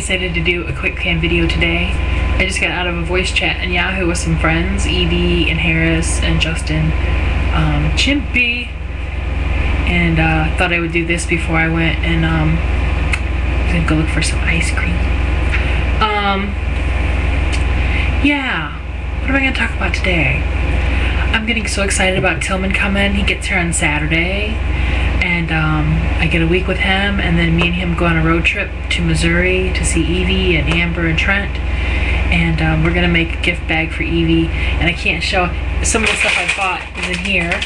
decided to do a quick cam video today. I just got out of a voice chat in Yahoo with some friends, Evie and Harris and Justin, um, Chimpy, and uh, thought I would do this before I went and um, gonna go look for some ice cream. Um, yeah, what am I gonna talk about today? I'm getting so excited about Tillman coming. He gets here on Saturday and um, I get a week with him, and then me and him go on a road trip to Missouri to see Evie and Amber and Trent. And um, we're gonna make a gift bag for Evie, and I can't show some of the stuff I bought is in here.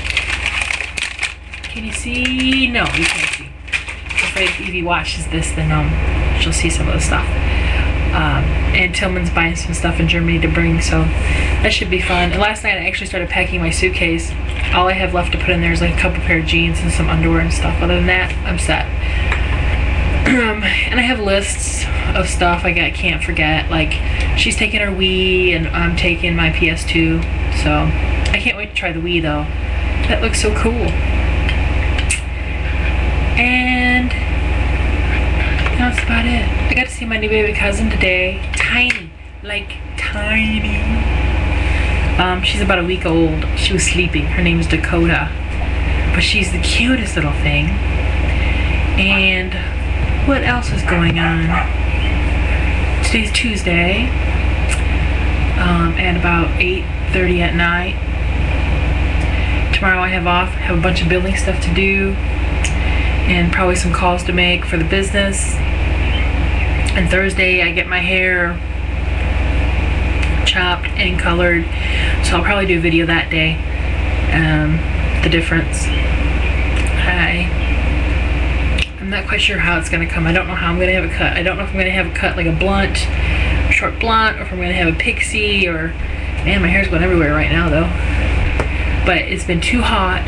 Can you see? No, you can't see. If Evie watches this, then um, she'll see some of the stuff. Um, and Tillman's buying some stuff in Germany to bring, so that should be fun. And last night I actually started packing my suitcase. All I have left to put in there is like a couple pair of jeans and some underwear and stuff. Other than that, I'm set. Um, and I have lists of stuff I can't forget. Like she's taking her Wii and I'm taking my PS2. So I can't wait to try the Wii though. That looks so cool. And that's about it. My baby cousin today. Tiny, like tiny. Um, she's about a week old. She was sleeping. Her name's Dakota, but she's the cutest little thing. And what else is going on? Today's Tuesday. Um, at about 8:30 at night. Tomorrow I have off. Have a bunch of building stuff to do and probably some calls to make for the business. And Thursday I get my hair chopped and colored. So I'll probably do a video that day. Um, the difference. I I'm not quite sure how it's gonna come. I don't know how I'm gonna have a cut. I don't know if I'm gonna have a cut like a blunt, short blunt, or if I'm gonna have a pixie or man, my hair's going everywhere right now though. But it's been too hot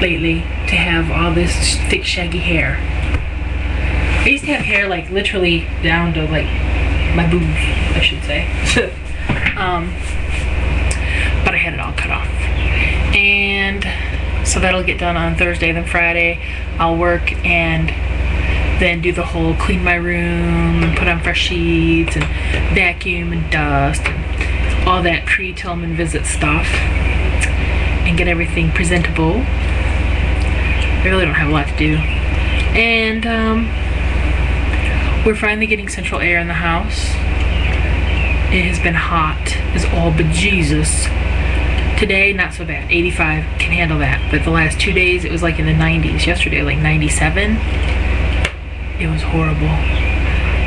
lately to have all this thick shaggy hair. I used to have hair like literally down to like my boobs, I should say. um, but I had it all cut off. And so that'll get done on Thursday, then Friday I'll work and then do the whole clean my room and put on fresh sheets and vacuum and dust and all that pre-Tillman visit stuff and get everything presentable. I really don't have a lot to do. And um, we're finally getting central air in the house. It has been hot as all bejesus. Today, not so bad. 85 can handle that. But the last two days, it was like in the 90s. Yesterday, like 97. It was horrible.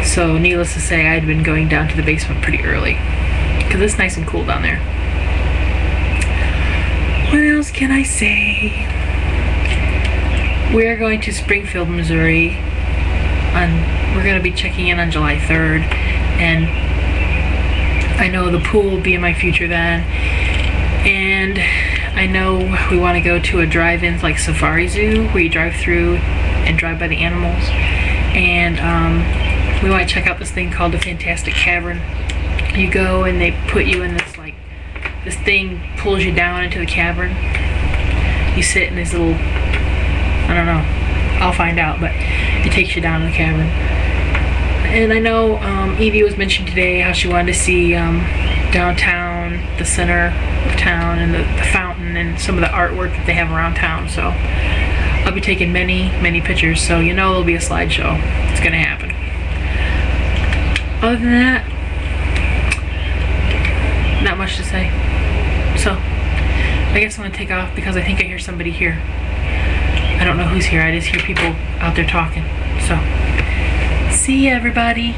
So, needless to say, I'd been going down to the basement pretty early. Because it's nice and cool down there. What else can I say? We are going to Springfield, Missouri. On, we're going to be checking in on July 3rd. And I know the pool will be in my future then. And I know we want to go to a drive-in like Safari Zoo where you drive through and drive by the animals. And um, we want to check out this thing called the Fantastic Cavern. You go and they put you in this like, this thing pulls you down into the cavern. You sit in this little I don't know. I'll find out, but it takes you down to the cavern. And I know um, Evie was mentioned today how she wanted to see um, downtown, the center of town, and the, the fountain, and some of the artwork that they have around town. So I'll be taking many, many pictures. So you know there'll be a slideshow. It's gonna happen. Other than that, not much to say. So I guess I'm gonna take off because I think I hear somebody here. I don't know who's here. I just hear people out there talking. So, see everybody.